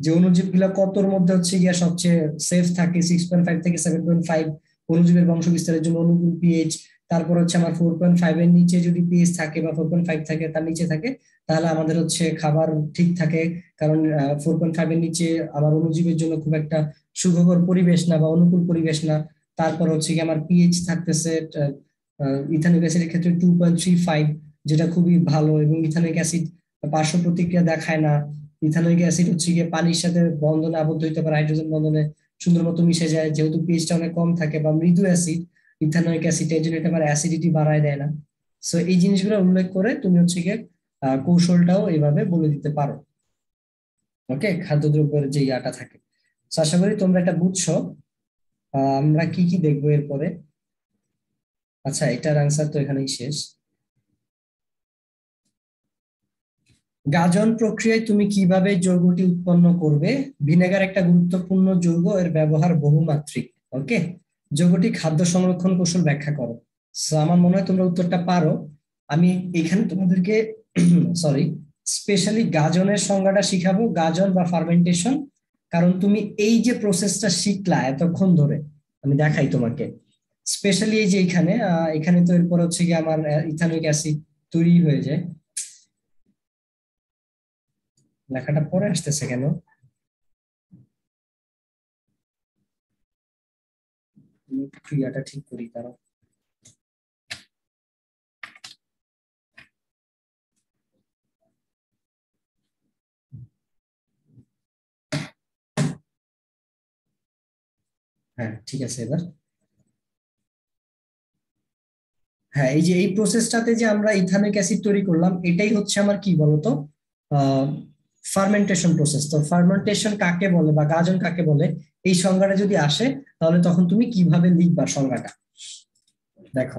Speaker 1: যে অনুজীবগুলা কতর মধ্যে হচ্ছে গিয়া সবচেয়ে সেফ থাকে? সিক্স পয়েন্ট ফাইভ থেকে সেভেন পয়েন্ট ফাইভ অনুজীবের বংশ বিস্তারের জন্য অনুকূল পিএইচ তারপর হচ্ছে আমার ফোর পয়েন্ট ফাইভ এর নিচে যদি পিএইচ থাকে বা ফোর পয়েন্ট ফাইভ থাকে, তার নিচে থাকে, তাহলে আমাদের হচ্ছে খাবার ঠিক থাকে। কারণ ফোর পয়েন্ট ফাইভ এর নিচে আমার অনুজীবের জন্য খুব একটা সুখকর পরিবেশ না বা অনুকূল পরিবেশ না। তারপর হচ্ছে কি আমার পিএইচ থাকতেছে ইথানিক অ্যাসিডের ক্ষেত্রে টু পয়েন্ট থ্রি ফাইভ যেটা খুবই ভালো এবং ইথানিক অ্যাসিড পার্শ্ব প্রতিক্রিয়া দেখায় না। ইথানিক অ্যাসিড হচ্ছে গিয়ে পানির সাথে বন্ধনে আবদ্ধ হইতে পারে হাইড্রোজেন বন্ধনে সুন্দর মতো মিশে যায়। যেহেতু পিএইচটা অনেক কম থাকে বা মৃদু অ্যাসিড ইথানোয়িক অ্যাসিড এর জন্য এটা অ্যাসিডিটি বাড়ায় দেয় না। সো এই জিনিসগুলো উল্লেখ করে তুমি হচ্ছে গিয়ে কৌশলটাও এইভাবে বলে দিতে পারো। ওকে খাদ্যদ্রব্যের যে ইয়াটা থাকে। আশা করি তোমরা এটা বুঝছ। আমরা কি কি দেখব এরপরে? আচ্ছা এটার আনসার তো এখানেই শেষ। গাজন প্রক্রিয়ায় তুমি কীভাবে যৌগটি উৎপন্ন করবে? ভিনেগার একটা গুরুত্বপূর্ণ যৌগ, এর ব্যবহার বহুমাত্রিক। ওকে যৌগটি খাদ্য সংরক্ষণ কৌশল ব্যাখ্যা করো। আমার মনে হয় তোমরা উত্তরটা পারো। আমি এখানে তোমাদেরকে সরি স্পেশালি গাজনের সংজ্ঞাটা শিখাবো, গাজন বা ফার্মেন্টেশন কারণ তুমি এই যে প্রসেসটা শিখলা এতক্ষণ ধরে, আমি দেখাই তোমাকে। স্পেশালি এই যে এখানে এখানে তো এরপর হচ্ছে কি আমার ইথানিক অ্যাসিড তৈরি হয়ে যায়। লেখাটা পরে আসতেছে কেন? ক্রিয়াটা ঠিক করি তারা হ্যাঁ ঠিক আছে এবার। হ্যাঁ এই যে এই প্রসেসটাতে যে আমরা ইথানিক অ্যাসিড তৈরি করলাম, এটাই হচ্ছে আমার কি বলতো? ফার্মেন্টেশন প্রসেস তো ফার্মেন্টেশন কাকে বলে বা গাজন কাকে বলে? এই সংজ্ঞাটা যদি আসে, তাহলে তখন তুমি কীভাবে লিখবা সংজ্ঞাটা? দেখো,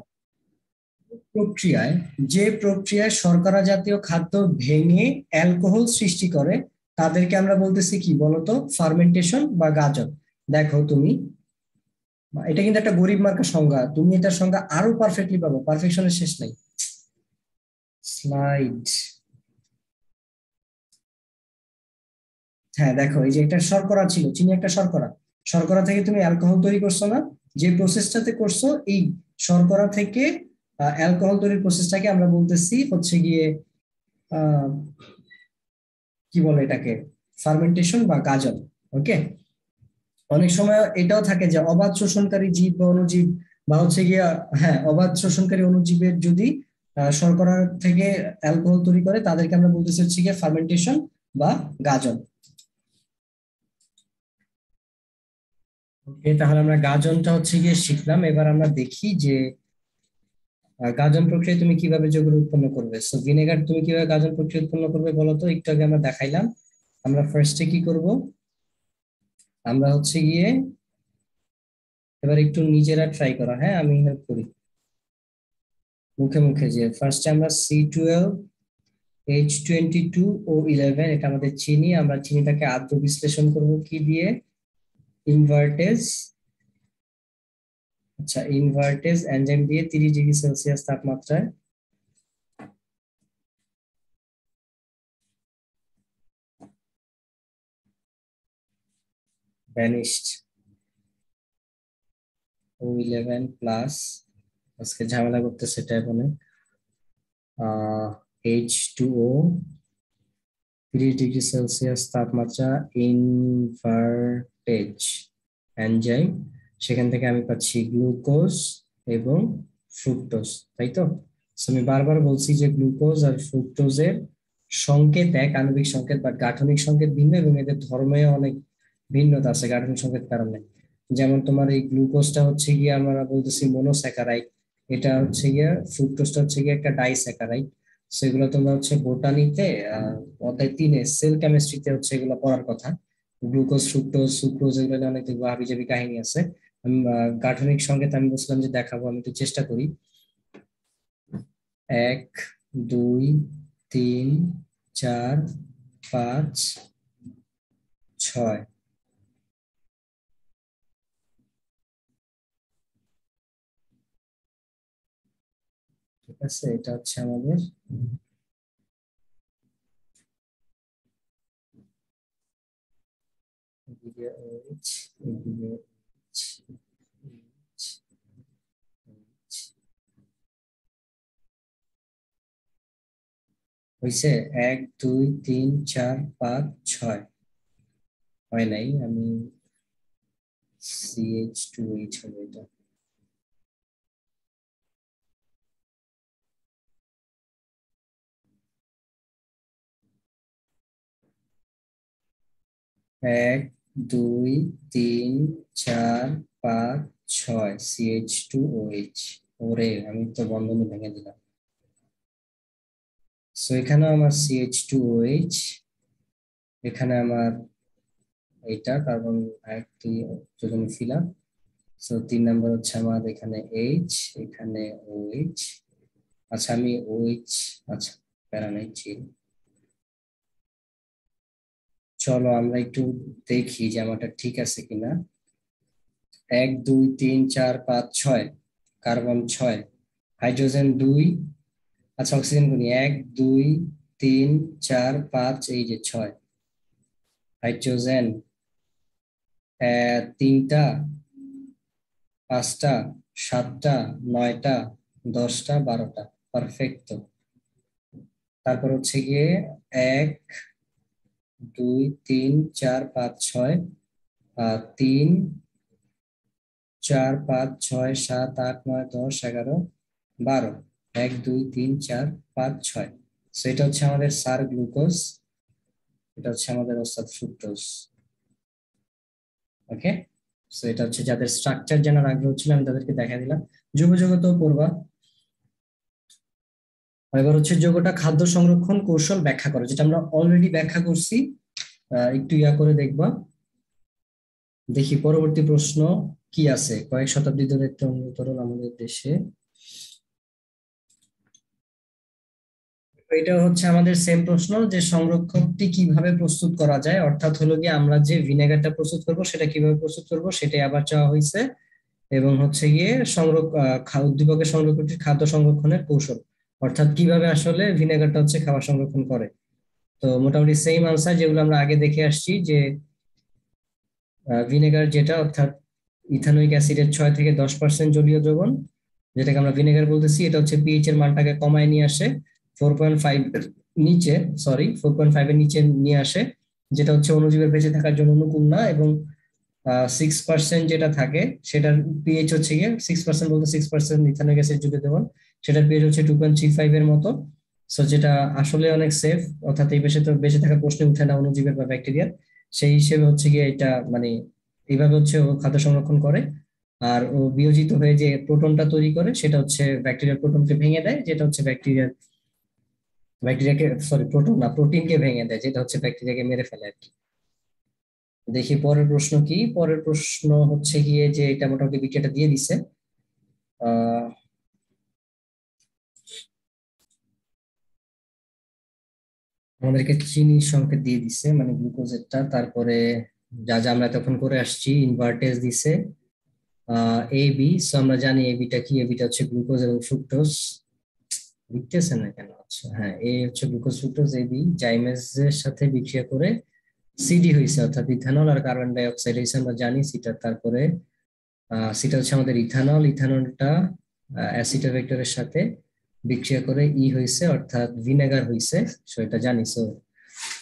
Speaker 1: প্রক্রিয়ায়, যে প্রক্রিয়ায় শর্করা জাতীয় খাদ্য ভেঙে অ্যালকোহল সৃষ্টি করে, তাদেরকে আমরা বলতেছি কি বলতো? ফার্মেন্টেশন বা গাজন। দেখো তুমি, এটা কিন্তু একটা গরিব মার্কা সংজ্ঞা। তুমি এটার সংজ্ঞা আরও পারফেক্টলি পাবো। পারফেকশনের শেষ নাই। স্লাইড হ্যাঁ দেখো, এই যে একটা শর্করা ছিল, চিনি একটা শর্করা। শর্করা থেকে তুমি অ্যালকোহল তৈরি করছ না? যে প্রসেসটাতে করছ, এই শর্করা থেকে অ্যালকোহল তৈরির প্রসেসটাকে আমরা বলতেছি হচ্ছে গিয়ে কি বলে এটাকে? ফার্মেন্টেশন বা গাজন ওকে অনেক সময় এটাও থাকে যে অবাধ শোষণকারী জীব বা অনুজীব বা হচ্ছে গিয়া হ্যাঁ অবাধ শোষণকারী অনুজীবের যদি শর্করা থেকে অ্যালকোহল তৈরি করে, তাদেরকে আমরা বলতেছি হচ্ছে গিয়ে ফার্মেন্টেশন বা গাজন ওকে তাহলে আমরা গাজনটা হচ্ছে গিয়ে শিখলাম। এবার আমরা দেখি যে গাজন প্রক্রিয়া তুমি কীভাবে যোগের উৎপন্ন করবে। সো ভিনেগার তুমি কীভাবে গাজন প্রক্রিয়া উৎপন্ন করবে বলো তো? একটু আগে আমরা দেখাইলাম। আমরা ফার্স্টে কি করব? আমরা হচ্ছে গিয়ে, এবার একটু নিজেরা ট্রাই করা। হ্যাঁ আমি হেল্প করি। মুখে মুখে যে ফার্স্টে আমরা C twelve H twenty two O eleven এটা আমাদের চিনি। আমরা চিনিটাকে আদ্র বিশ্লেষণ করব কি দিয়ে? ইনভার্টেজ আচ্ছা ইনভার্টেজ এনজাইম দিয়ে তিরিশ ডিগ্রি সেলসিয়াস তাপমাত্রায় ভ্যানিশড ও ইলেভেন প্লাস আজকে ঝামেলা করতেছে এটা এখানে এইচ টু ও তিরিশ ডিগ্রি সেলসিয়াস তাপমাত্রা ইনভার্টেজ এনজাইম সেখান থেকে আমি পাচ্ছি গ্লুকোজ এবং ফ্রুক্টোজ তাই তো? আমি বারবার বলছি যে গ্লুকোজ আর ফ্রুক্টোজের সংকেত এক, আণবিক সংকেত বা গাঠনিক সংকেত ভিন্ন এবং এদের ধর্মে অনেক ভিন্নতা আছে, গাঠনিক সংকেত কারণে। যেমন তোমার এই গ্লুকোজটা হচ্ছে গিয়ে আমরা বলতেছি মনোস্যাকারাইড এটা হচ্ছে গিয়ে ফ্রুক্টোজটা হচ্ছে গিয়ে একটা ডাইস্যাকারাইড সেগুলো তোমরা হচ্ছে বোটানিতে অধ্যায় তিনে সেল কেমিস্ট্রিতে হচ্ছে এগুলো পড়ার কথা। গ্লুকোজ ফ্রুক্টোজ সুক্রোজ এগুলো অনেক দেখব হাবিজাবি কাহিনী আছে। গাঠনিক সংকেত আমি বলছিলাম যে দেখাবো, আমি একটু চেষ্টা করি। এক, দুই, তিন, চার, পাঁচ, ছয়। ঠিক আছে, এটা হচ্ছে আমাদের এদিকে এইচ এদিকে হয়েছে এক, দুই, তিন, চার, পাঁচ, ছয়। হয় নাই? আমি এইচ টু এইচ হবে এটা। এক দুই, তিন, চার, পাঁচ, ছয় সিএইচ টু ওএইচ ওরে, আমি তো বন্ধনী ভেঙে দিলাম। সো এখানে আমার সিএইচ টু ওএইচ এখানে আমার এইটা কার্বন একটি যদি ফিলাম সো তিন নাম্বার হচ্ছে আমার এখানে এইচ এখানে ওএইচ আচ্ছা আমি ওএইচ আচ্ছা প্যারা নাই চিল আমরা একটু দেখি আমারটা ঠিক আছে কিনা। এক, দুই, তিন, চার, পাঁচ, ছয়। কার্বন ছয়। হাইড্রোজেন দুই। আচ্ছা অক্সিজেন গুনি। এক, দুই, তিন, চার, পাঁচ, এই যে ছয়। হাইড্রোজেন তিনটা, পাঁচটা, সাতটা, নয়টা, দশটা, বারোটা। পারফেক্ট তারপর হচ্ছে গিয়ে এক দুই, তিন, চার, পাঁচ, ছয় তিন, চার, পাঁচ, ছয়, সাত, আট, নয়, দশ, এগারো, বারো। এক, দুই, তিন, চার, পাঁচ, ছয়। সেটা হচ্ছে আমাদের সার গ্লুকোজ। এটা হচ্ছে আমাদের ওস্তাদ ফ্রুক্টোজ। ওকে সো এটা হচ্ছে যাদের স্ট্রাকচার জানার আগ্রহ ছিল, আমি তাদেরকে দেখা দিলাম। যুব জগতেও পড়বা এবার হচ্ছে যোগটা খাদ্য সংরক্ষণ কৌশল ব্যাখ্যা করো, যেটা আমরা অলরেডি ব্যাখ্যা করছি। একটু ইয়া করে দেখবা। দেখি, পরবর্তী প্রশ্ন কি আছে? কয়েক শতাব্দী ধরে একটা অনুতরণ আমাদের দেশে। এটা হচ্ছে আমাদের সেম প্রশ্ন, যে সংরক্ষকটি কীভাবে প্রস্তুত করা যায়? অর্থাৎ হলো গিয়ে আমরা যে ভিনেগারটা প্রস্তুত করব, সেটা কীভাবে প্রস্তুত করব, সেটাই আবার চাওয়া হয়েছে। এবং হচ্ছে গিয়ে সংরক্ষণ উদ্দীপকের সংরক্ষণটির খাদ্য সংরক্ষণের কৌশল। অর্থাৎ কীভাবে আসলে ভিনেগারটা হচ্ছে খাবার সংরক্ষণ করে। তো মোটামুটি সেম আনসার যেগুলো আমরা আগে দেখে আসছি যে ভিনেগার যেটা অর্থাৎ ইথানোইক অ্যাসিডের ছয় থেকে দশ পার্সেন্ট জলীয় দ্রবণ, যেটাকে আমরা ভিনেগার বলতেছি, এটা হচ্ছে পিএইচ এর মানটাকে কমায় নিয়ে আসে ফোর পয়েন্ট ফাইভ নিচে সরি ফোর পয়েন্ট ফাইভ এর নিচে নিয়ে আসে, যেটা হচ্ছে অনুজীবের বেঁচে থাকার জন্য অনুকূল না এবং সিক্স পার্সেন্ট যেটা থাকে, সেটার পিএইচ হচ্ছে গিয়ে সিক্স পার্সেন্ট বলতে সিক্স পার্সেন্ট ইথানোইক অ্যাসিড জলীয় দ্রবণ সেটার পিএইচ হচ্ছে টু পয়েন্ট থ্রি ফাইভ এর মতো। সো যেটা আসলে অনেক সেফ অর্থাৎ এই বেশি তো বেঁচে থাকার প্রশ্নে উঠে না অনুজীবের বা ব্যাকটেরিয়ার সেই হিসেবে হচ্ছে গিয়ে এটা মানে এইভাবে হচ্ছে ও খাদ্য সংরক্ষণ করে। আর ও বিয়োজিত হয়ে যে প্রোটনটা তৈরি করে, সেটা হচ্ছে ব্যাকটেরিয়ার প্রোটনকে ভেঙে দেয়, যেটা হচ্ছে ব্যাকটেরিয়ার ব্যাকটেরিয়াকে সরি প্রোটন না প্রোটিনকে ভেঙে দেয়, যেটা হচ্ছে ব্যাকটেরিয়াকে মেরে ফেলে আর কি। দেখি পরের প্রশ্ন কি? পরের প্রশ্ন হচ্ছে গিয়ে যে এটা মোটামুটি বিক্রিয়াটা দিয়ে দিছে। আহ আমাদেরকে চিনির সংকেত দিয়ে দিছে মানে গ্লুকোজেরটা তারপরে যা যা আমরা তখন করে আসছি ইনভার্টেজ দিছে এ বি সো আমরা জানি এ বিটা কি? এ বিটা হচ্ছে গ্লুকোজ এবং ফ্রুক্টোজ। লিখতেছে না কেন? আচ্ছা হ্যাঁ এ হচ্ছে গ্লুকোজ, ফ্রুক্টোজ এ বি জাইমেজের সাথে বিক্রিয়া করে সিডি হয়েছে অর্থাৎ ইথানল আর কার্বন ডাই অক্সাইড হয়েছে আমরা জানি সেটা তারপরে সেটা হচ্ছে আমাদের ইথানল ইথানলটা অ্যাসিটোভেক্টরের সাথে। বিক্রিয়া করে ই হয়েছে অর্থাৎ ভিনেগার হয়েছে সেটা জানি সো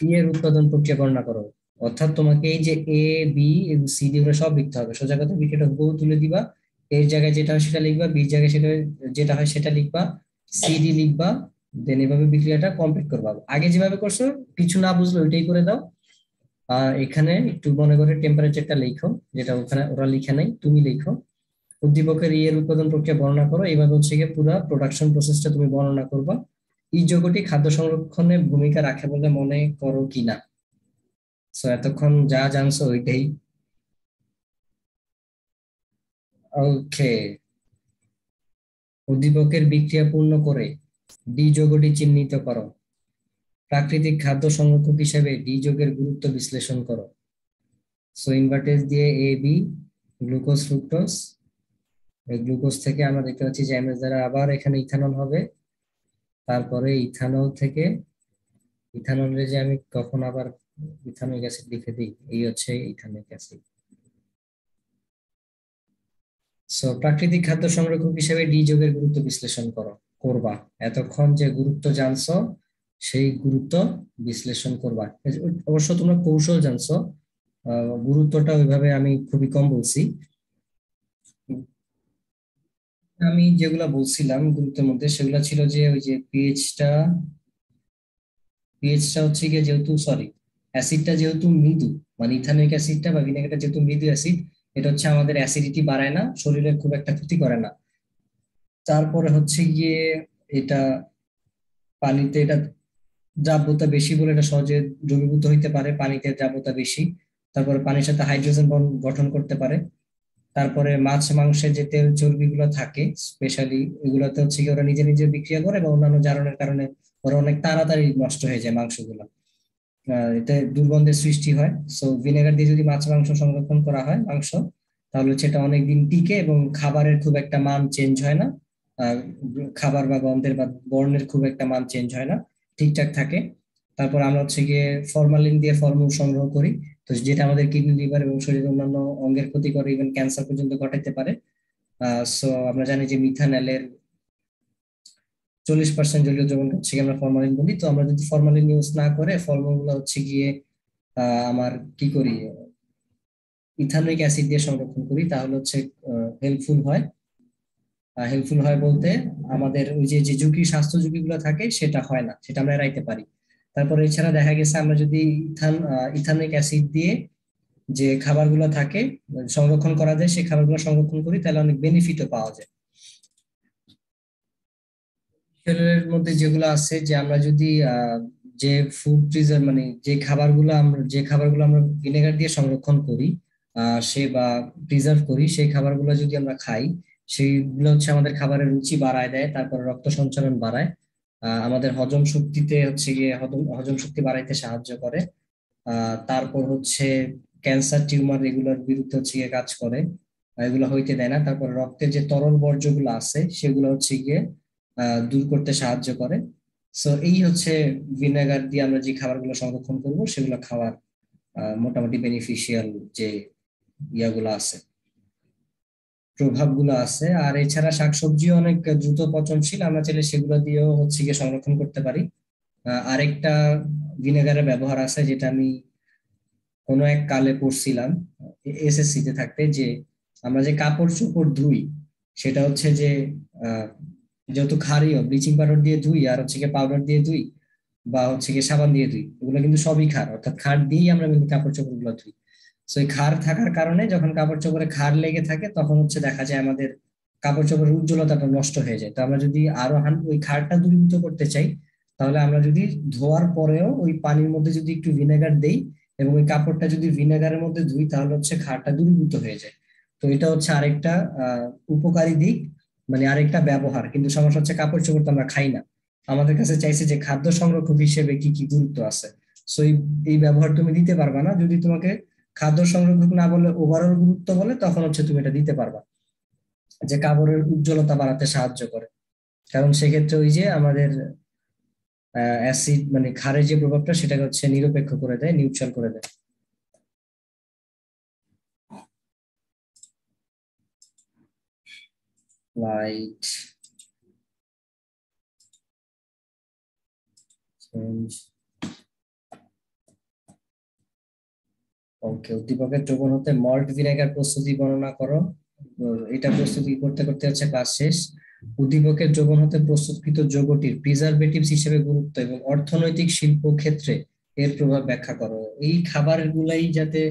Speaker 1: ই এর উৎপাদন প্রক্রিয়া বর্ণনা করো। অর্থাৎ তোমাকে এই যে এ বি এবং সি ডি সব লিখতে হবে। সোজা কথা বিক্রিয়াটা বহু তুলে দিবা। এর জায়গায় যেটা হয় সেটা লিখবা বির জায়গায় সেটা, যেটা হয় সেটা লিখবা সিডি লিখবা দেন এভাবে বিক্রিয়াটা কমপ্লিট করবা। আগে যেভাবে করছ, কিছু না বুঝলে ওইটাই করে দাও। আর এখানে একটু মনে করে টেম্পারেচারটা লিখো, যেটা ওখানে ওরা লিখে নাই, তুমি লিখো। উদ্দীপকের ইয়ের উৎপাদন প্রক্রিয়া বর্ণনা করো। এইভাবে হচ্ছে গিয়ে পুরো প্রোডাকশন প্রসেসটা তুমি বর্ণনা করবা। এই যোগটি খাদ্য সংরক্ষণে ভূমিকা রাখে বলে মনে করো কিনা? সো এতক্ষণ যা জানছো ওইটাই। ওকে উদ্দীপকের বিক্রিয়া পূর্ণ করে ডি যোগটি চিহ্নিত করো। প্রাকৃতিক খাদ্য সংরক্ষক হিসেবে ডি যোগের গুরুত্ব বিশ্লেষণ করো। সো ইনভার্টেজ দিয়ে A B glucose fructose glucose থেকে আমরা দেখতে পাচ্ছি যে এমএস দ্বারা আবার এখানে ইথানল হবে। তারপরে ইথানল থেকে ইথানলে যে আমি কখন আবার ইথানিক অ্যাসিড লিখে দিই, এই হচ্ছে ইথানিক অ্যাসিড। সো প্রাকৃতিক খাদ্য সংরক্ষক হিসেবে ডি যোগের গুরুত্ব বিশ্লেষণ করো, করবা। এতক্ষণ যে গুরুত্ব জানছো, সেই গুরুত্ব বিশ্লেষণ করবা। অবশ্য তোমরা কৌশল জানছো গুরুত্বটা ওইভাবে আমি খুবই কম বলছি। আমি যেগুলা বলছিলাম গুরুত্বের মধ্যে, সেগুলা ছিল যে ওই যে পিএইচটা পিএইচটা হচ্ছে গিয়ে যেহেতু সরি অ্যাসিডটা যেহেতু মৃদু মানে ইথানিক অ্যাসিডটা বা ভিনেগারটা যেহেতু মৃদু অ্যাসিড, এটা হচ্ছে আমাদের অ্যাসিডিটি বাড়ায় না, শরীরের খুব একটা ক্ষতি করে না। তারপরে হচ্ছে গিয়ে এটা পানিতে, এটা দ্রাব্যতা বেশি বলে এটা সহজে দ্রবীভূত হইতে পারে, পানিতে দ্রাব্যতা বেশি, তারপরে পানির সাথে হাইড্রোজেন বন্ড গঠন করতে পারে। তারপরে মাছ, মাংসের যে তেল, চর্বিগুলো থাকে স্পেশালি এগুলোতে হচ্ছে কি ওরা নিজে নিজে বিক্রিয়া করে এবং অন্যান্য জারণের কারণে ওরা অনেক তাড়াতাড়ি নষ্ট হয়ে যায় মাংসগুলো। এতে দুর্গন্ধের সৃষ্টি হয়। সো ভিনেগার দিয়ে যদি মাছ, মাংস সংরক্ষণ করা হয়, মাংস, তাহলে সেটা অনেকদিন টিকে এবং খাবারের খুব একটা মান চেঞ্জ হয় না। খাবার বা গন্ধের বা বর্ণের খুব একটা মান চেঞ্জ হয় না। ঠিকঠাক থাকে। তারপর আমরা হচ্ছে গিয়ে ফরমালিন দিয়ে ফর্মুল সংগ্রহ করি। তো যেটা আমাদের কিডনি লিভার এবং শরীরের অন্যান্য অঙ্গের ক্ষতি করে ইভেন ক্যান্সার পর্যন্ত ঘটাইতে পারে। সো আমরা জানি যে মিথানলের চল্লিশ পার্সেন্ট জলীয় দ্রবণ হচ্ছে আমরা ফরমালিন বলি। তো আমরা যদি ফরমালিন ইউজ না করে ফর্মুলা হচ্ছে গিয়ে আমার কি করি ইথানোইক অ্যাসিড দিয়ে সংরক্ষণ করি, তাহলে হচ্ছে হেল্পফুল হয়। হেল্পফুল হয় বলতে আমাদের ওই যে যে ঝুঁকি, স্বাস্থ্য ঝুঁকিগুলো থাকে, সেটা হয় না, সেটা আমরা এড়াইতে পারি। তারপরে এছাড়া দেখা গেছে আমরা যদি ইথান ইথানিক অ্যাসিড দিয়ে যে খাবারগুলো থাকে, সংরক্ষণ করা যায়, সেই খাবারগুলো সংরক্ষণ করি, তাহলে অনেক বেনিফিটও পাওয়া যায়। এর মধ্যে যেগুলো আছে, যে আমরা যদি যে ফুড প্রিজার্ভ মানে যে খাবারগুলো আমরা, যে খাবারগুলো আমরা ভিনেগার দিয়ে সংরক্ষণ করি সে বা প্রিজার্ভ করি, সেই খাবারগুলো যদি আমরা খাই, সেইগুলো হচ্ছে আমাদের খাবারের রুচি বাড়ায় দেয়, তারপর রক্ত সঞ্চালন বাড়ায়। আমাদের হজম শক্তিতে হচ্ছে গিয়ে হজম শক্তি বাড়াইতে সাহায্য করে। তারপর হচ্ছে ক্যান্সার টিউমার এগুলোর বিরুদ্ধে হচ্ছে গিয়ে কাজ করে। এগুলো হইতে দেয় না। তারপর রক্তের যে তরল বর্জ্যগুলো আছে, সেগুলো হচ্ছে গিয়ে দূর করতে সাহায্য করে। সো এই হচ্ছে ভিনেগার দিয়ে আমরা যে খাবারগুলো সংরক্ষণ করব, সেগুলো খাওয়ার মোটামুটি বেনিফিশিয়াল যে ইয়াগুলো আছে। প্রভাবগুলো আছে। আর এছাড়া শাকসবজি অনেক দ্রুত পচনশীল। আমরা চাইলে সেগুলো দিয়েও হচ্ছে গিয়ে সংরক্ষণ করতে পারি। আরেকটা ভিনেগারের ব্যবহার আছে যেটা আমি কোনো এক কালে পড়ছিলাম এসএসসি তে থাকতে, যে আমরা যে কাপড় চোপড় ধুই, সেটা হচ্ছে যে যেহেতু ক্ষারীয় ব্লিচিং পাউডার দিয়ে ধুই আর হচ্ছে গিয়ে পাউডার দিয়ে ধুই বা হচ্ছে গিয়ে সাবান দিয়ে ধুই, এগুলো কিন্তু সবই খার অর্থাৎ খার দিয়েই আমরা কিন্তু কাপড় চোপড়গুলো ধুই। সো খার থাকার কারণে যখন কাপড় চোপড়ে খার লেগে থাকে, তখন হচ্ছে দেখা যায় আমাদের কাপড় চোপড়ের উজ্জ্বলতাটা নষ্ট হয়ে যায়। তো আমরা যদি আরও ওই খারটা দূরীভূত করতে চাই, তাহলে আমরা যদি ধোয়ার পরেও ওই পানির মধ্যে যদি একটু ভিনেগার দেই এবং ওই কাপড়টা যদি ভিনেগারের মধ্যে ধুই, তাহলে হচ্ছে খারটা দূরীভূত হয়ে যায়। তো এটা হচ্ছে আরেকটা উপকারী দিক মানে আরেকটা ব্যবহার। কিন্তু সমস্যা হচ্ছে কাপড় চোপড় তো আমরা খাই না। আমাদের কাছে চাইছে যে খাদ্য সংরক্ষক হিসেবে কি কি গুরুত্ব আছে। সো এই ব্যবহার তুমি দিতে পারবা না। যদি তোমাকে খাদ্য সংরক্ষক না বলে ওভারঅল গুরুত্ব বলে, তখন হচ্ছে তুমি এটা দিতে পারবা। যে কাপড়ের উজ্জ্বলতা বাড়াতে সাহায্য করে। কারণ সেক্ষেত্রে ওই যে আমাদের অ্যাসিড মানে খারের যে প্রভাবটা, সেটাকে হচ্ছে নিরপেক্ষ করে দেয় নিউট্রাল করে দেয়। Light change ওকে উদ্দীপকের দ্রবণ হতে মল্ট ভিনেগার প্রস্তুতি বর্ণনা করো। এটা প্রস্তুতি করতে করতে হচ্ছে ক্লাস শেষ। উদ্দীপকের দ্রবণ হতে প্রস্তুতকৃত যৌগটির প্রিজারভেটিভস হিসেবে গুরুত্ব এবং অর্থনৈতিক শিল্প ক্ষেত্রে এর প্রভাব ব্যাখ্যা করো। এই খাবার গুলাই যাতে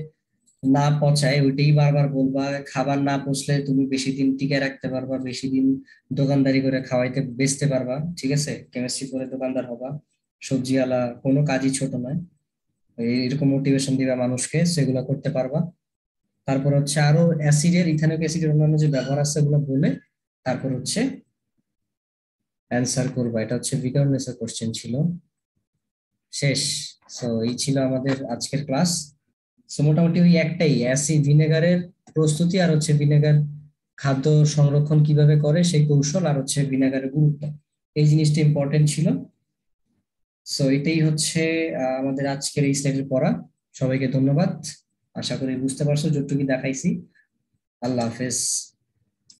Speaker 1: না পচায়, ওইটাই বারবার বলবা। খাবার না পচলে তুমি বেশি দিন টিকে রাখতে পারবা, বেশি দিন দোকানদারি করে খাওয়াইতে, বেচতে পারবা, ঠিক আছে? কেমিস্ট্রি করে দোকানদার হবা। সবজিওয়ালা কোনো কাজই ছোট নয়। এরকম মোটিভেশন দিবা মানুষকে, সেগুলো করতে পারবা। তারপর হচ্ছে আরও অ্যাসিডের ইথানিক অ্যাসিডের অন্যান্য যে ব্যবহার আছে ওগুলো বলে তারপর হচ্ছে অ্যান্সার করবা। এটা হচ্ছে ভিকারনেসের কোশ্চেন ছিল। শেষ। সো এই ছিল আমাদের আজকের ক্লাস সো মোটামুটি ওই একটাই অ্যাসিড ভিনেগারের প্রস্তুতি আর হচ্ছে ভিনেগার খাদ্য সংরক্ষণ কীভাবে করে সেই কৌশল আর হচ্ছে ভিনেগারের গুরুত্ব। এই জিনিসটা ইম্পর্টেন্ট ছিল। সো এটাই হচ্ছে আমাদের আজকের এই স্লাইডের পড়া। সবাইকে ধন্যবাদ। আশা করি বুঝতে পারছ যতটুকু দেখাইছি। আল্লাহ হাফেজ।